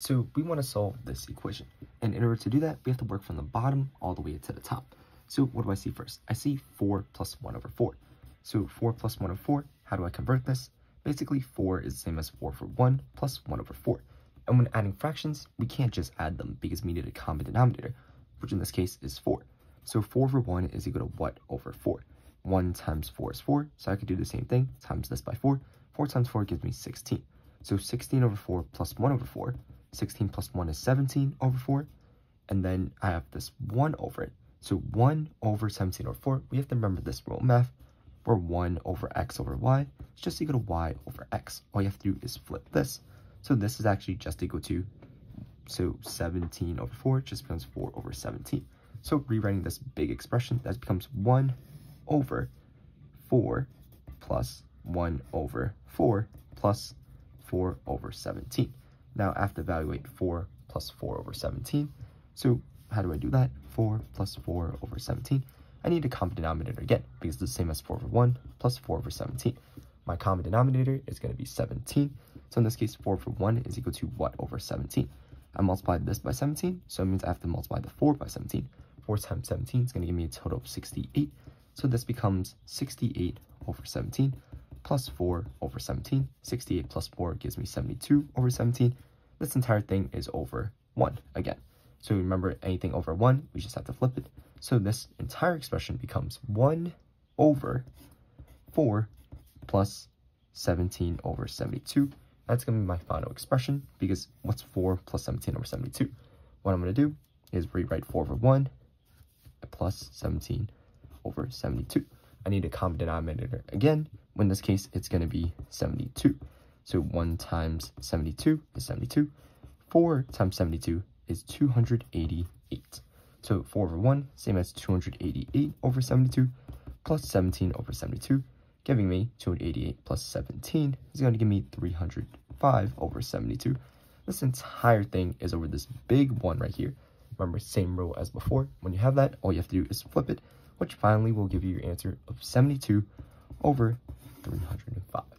So we want to solve this equation. And in order to do that, we have to work from the bottom all the way to the top. So what do I see first? I see 4 plus 1 over 4. So 4 plus 1 over 4, how do I convert this? Basically, 4 is the same as 4 over 1 plus 1 over 4. And when adding fractions, we can't just add them because we need a common denominator, which in this case is 4. So 4 over 1 is equal to what over 4? 1 times 4 is 4, so I could do the same thing, times this by 4. 4 times 4 gives me 16. So 16 over 4 plus 1 over 4 16 plus 1 is 17 over 4. And then I have this 1 over it. So 1 over 17 over 4. We have to remember this rule of math where 1 over x over y is just equal to y over x. All you have to do is flip this. So this is actually just equal to, so 17 over 4 just becomes 4 over 17. So rewriting this big expression, that becomes 1 over 4 plus 1 over 4 plus 4 over 17. Now I have to evaluate 4 plus 4 over 17. So how do I do that? 4 plus 4 over 17. I need a common denominator again because it's the same as 4 over 1 plus 4 over 17. My common denominator is going to be 17. So in this case, 4 over 1 is equal to what over 17? I multiplied this by 17, so it means I have to multiply the 4 by 17. 4 times 17 is going to give me a total of 68. So this becomes 68 over 17 plus 4 over 17. 68 plus 4 gives me 72 over 17 this entire thing is over 1 again. So remember, anything over 1, we just have to flip it. So this entire expression becomes 1 over 4 plus 17 over 72. That's going to be my final expression because what's 4 plus 17 over 72? What I'm going to do is rewrite 4 over 1 plus 17 over 72. I need a common denominator again. In this case, it's going to be 72. So 1 times 72 is 72. 4 times 72 is 288. So 4 over 1, same as 288 over 72, plus 17 over 72, giving me 288 plus 17 is going to give me 305 over 72. This entire thing is over this big one right here. Remember, same rule as before. When you have that, all you have to do is flip it, which finally will give you your answer of 72 over 305.